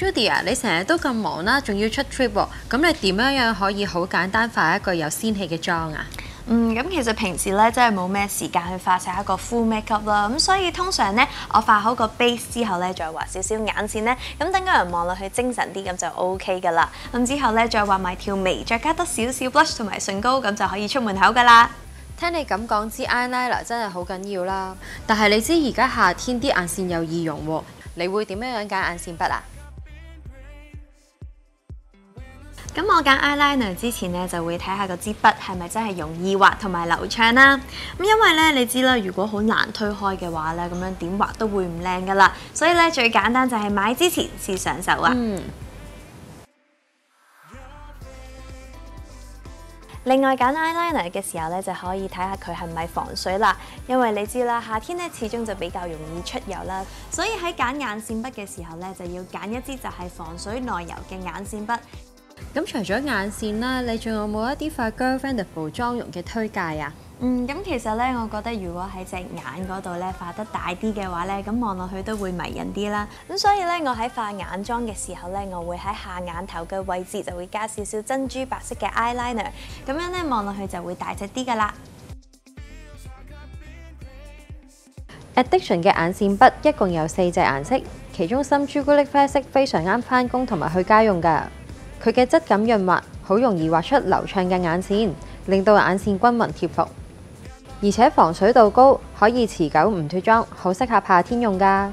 Mandy 啊，你成日都咁忙啦，仲要出 trip 喎，咁你點樣樣可以好簡單化一個有仙氣嘅妝啊？嗯，咁其實平時咧真係冇咩時間去化晒一個 full makeup 啦，咁所以通常咧我化好個 base 之後咧，再畫少少眼線咧，咁等個人望落去精神啲，咁就 OK 噶啦。咁之後咧再畫埋條眉，再加多少少 blush 同埋唇膏，咁就可以出門口噶啦。聽你咁講，支 eyeliner 真係好緊要啦。但係你知而家夏天啲眼線又易溶喎，你會點樣樣揀眼線筆啊？咁我揀 eyeliner 之前咧，就會睇下個支筆係咪真係容易畫同埋流暢啦。咁因為咧，你知啦，如果好難推開嘅話咧，咁樣點畫都會唔靚噶啦。所以咧，最簡單就係買之前試上手啊。嗯。另外揀 eyeliner 嘅時候咧，就可以睇下佢係咪防水啦。因為你知啦，夏天咧始終就比較容易出油啦，所以喺揀眼線筆嘅時候咧，就要揀一支就係防水耐油嘅眼線筆。咁除咗眼線啦，你仲有冇一啲化 Girl-friendable 妝容嘅推介啊？嗯，咁其實咧，我覺得如果喺隻眼嗰度咧化得大啲嘅話咧，咁望落去都會迷人啲啦。咁所以咧，我喺化眼妝嘅時候咧，我會喺下眼頭嘅位置就會加少少珍珠白色嘅 eyeliner，咁樣咧望落去就會大隻啲噶啦。Addiction 嘅眼線筆一共有四隻顏色，其中深朱古力啡色非常啱翻工同埋去家用㗎。佢嘅質感潤滑，好容易畫出流暢嘅眼線，令到眼線均勻貼服，而且防水度高，可以持久唔脱妝，好適合夏天用㗎。